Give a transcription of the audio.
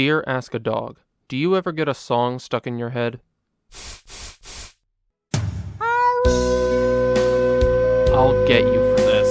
Dear Ask a Dog, do you ever get a song stuck in your head? I'll get you for this.